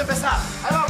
empezar. Ahí vamos.